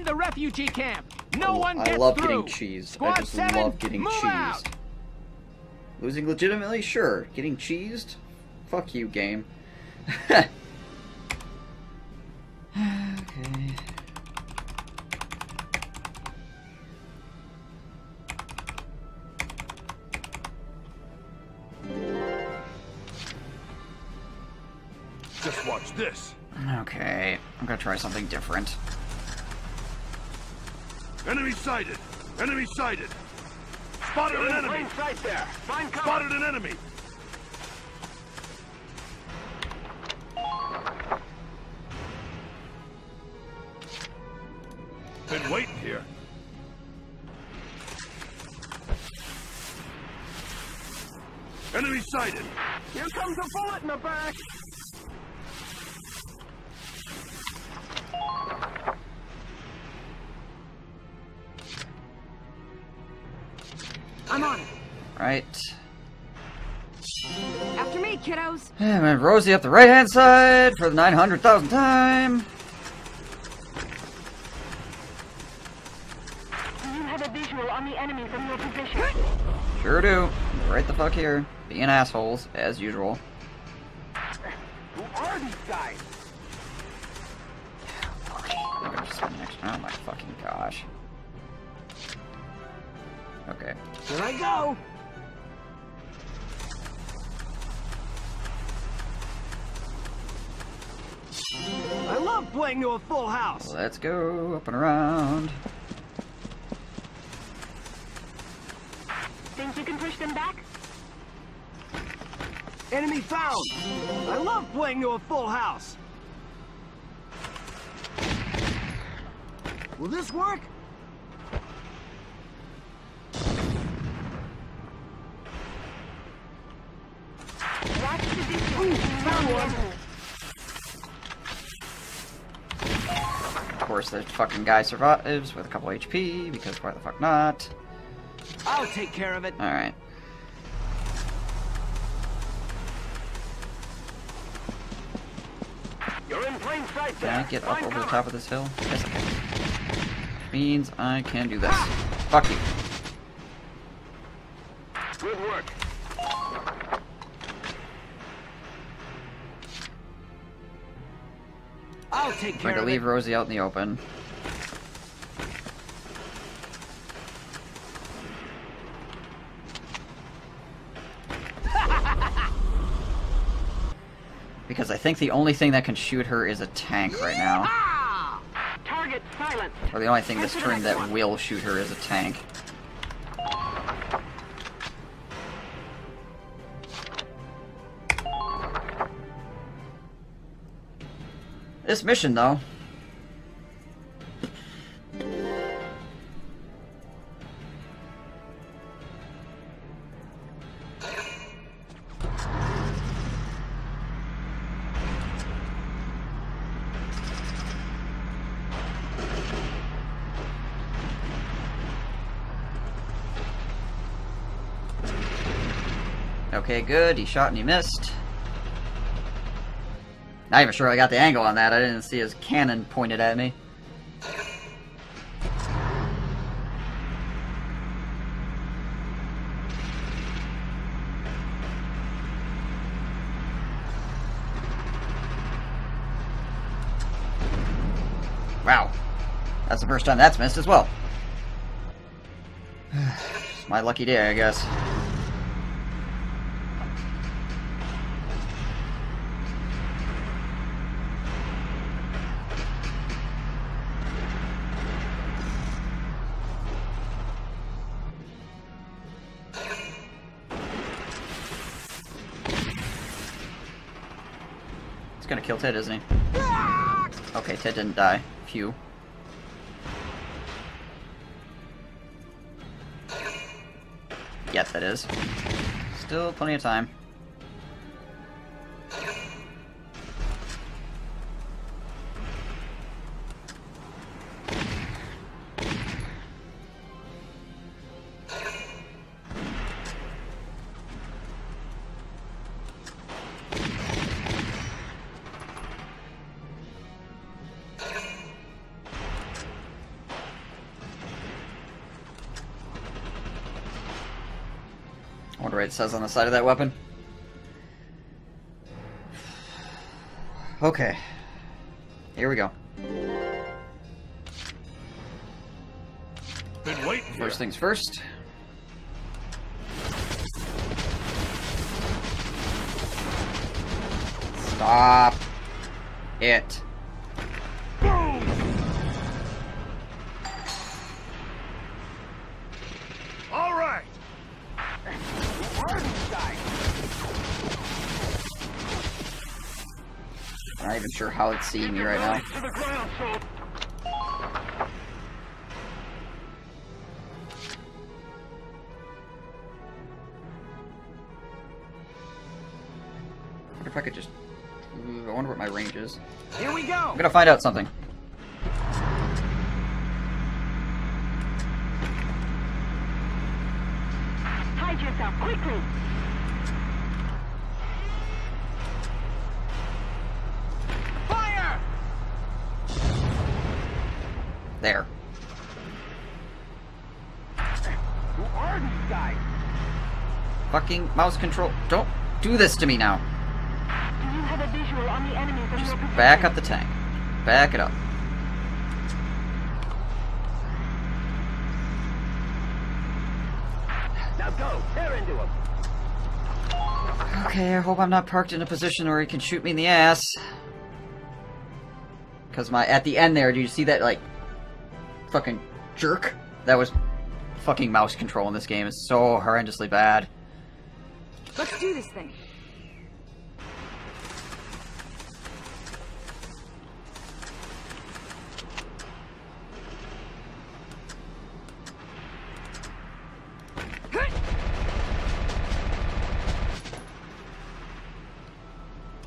Defend the refugee camp. No I- one I gets love through. getting cheesed. Squad I just seven, love getting move cheesed. out. Losing legitimately? Sure. Getting cheesed? Fuck you, game. okay. Just watch this. Okay. I'm gonna try something different. Enemy sighted. Enemy sighted. Spotted an enemy. sight there. Find cover. Spotted an enemy. Been waiting here. Enemy sighted. Here comes a bullet in the back. I'm on it. Right. After me, kiddos. And then Rosie up the right hand side for the 900,000th time. Do you have a visual on the enemy from your position? Sure do. Right the fuck here. Being assholes, as usual. Who are these guys? I'm gonna just spend the next. Oh my fucking gosh. Okay. Here I go. I love playing to a full house. Let's go up and around. Think you can push them back? Enemy found. I love playing to a full house. Will this work? Course, the fucking guy survives with a couple HP, because why the fuck not? I'll take care of it. Alright. You're in plain sight Can I get up over the top of this hill? Yes, I means I can do this. Fuck you. Take I'm care going to leave. Rosie out in the open. Because I think the only thing that can shoot her is a tank right now. Target silenced. Or the only thing this Head to the turn that will shoot her is a tank. This mission, though. Okay, good. He shot and he missed. Not even sure I got the angle on that. I didn't see his cannon pointed at me. Wow. That's the first time that's missed as well. It's my lucky day, I guess. Gonna kill Ted, isn't he? Okay, Ted didn't die. Phew. Yes, that is. Still plenty of time. Whatever it says on the side of that weapon. Okay. Here we go. Been waiting. First things first. Stop it. Even sure how it's seeing me right now. To the ground, soldier. I wonder if I could just... I wonder what my range is. Here we go. I'm gonna find out something. There. Who are these guys? Fucking mouse control. Don't do this to me now. Do you have a visual on the enemy from your? Back up the tank. Back it up. Now go. Tear into him. Okay, I hope I'm not parked in a position where he can shoot me in the ass. Cause my at the end there, do you see that like fucking jerk? That was fucking mouse control in this game is so horrendously bad. Let's do this thing.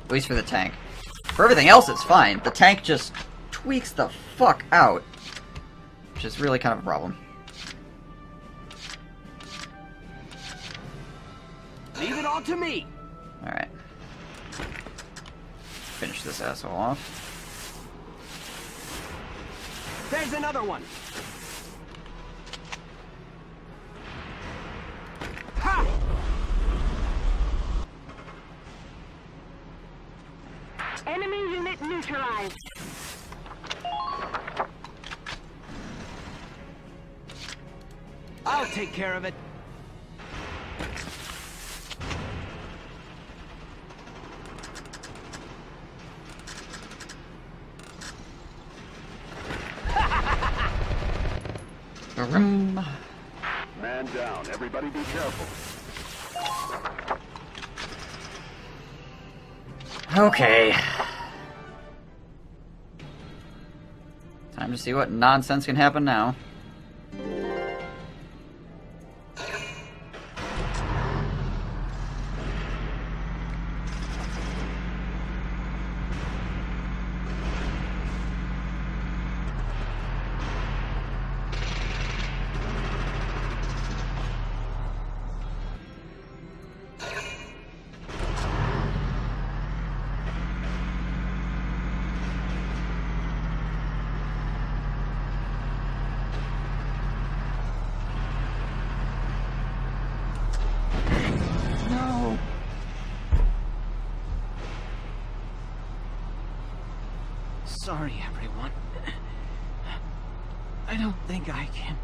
At least for the tank. For everything else, it's fine. The tank just tweaks the fuck out. Which is really kind of a problem. Leave it all to me. Alright. Finish this asshole off. There's another one. Ha! Enemy unit neutralized. I'll take care of it. Vroom. Man down. Everybody be careful. Okay. Time to see what nonsense can happen now. Sorry, everyone. I don't think I can.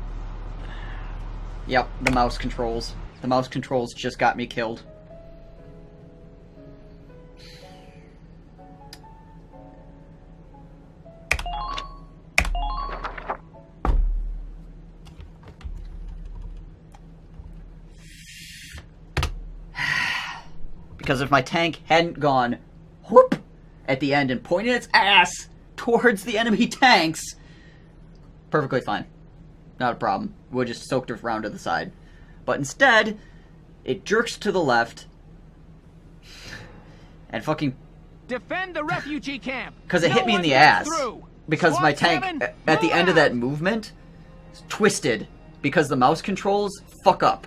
Yep, the mouse controls. The mouse controls just got me killed. Because if my tank hadn't gone whoop at the end and pointed its ass towards the enemy tanks, perfectly fine. Not a problem. Would just soaked it around to the side. But instead, it jerks to the left and fucking Defend the refugee camp. because it No hit me in the ass. through. Because my tank seven, at the end of that movement twisted because the mouse controls fuck up.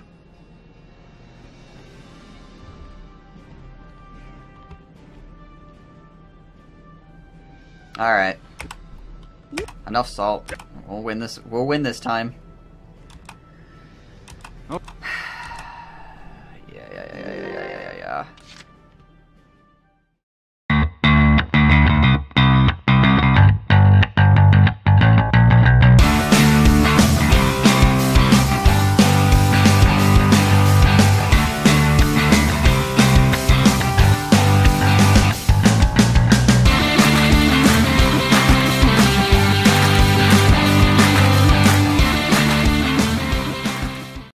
All right. Enough salt. We'll win this. We'll win this time. Oh.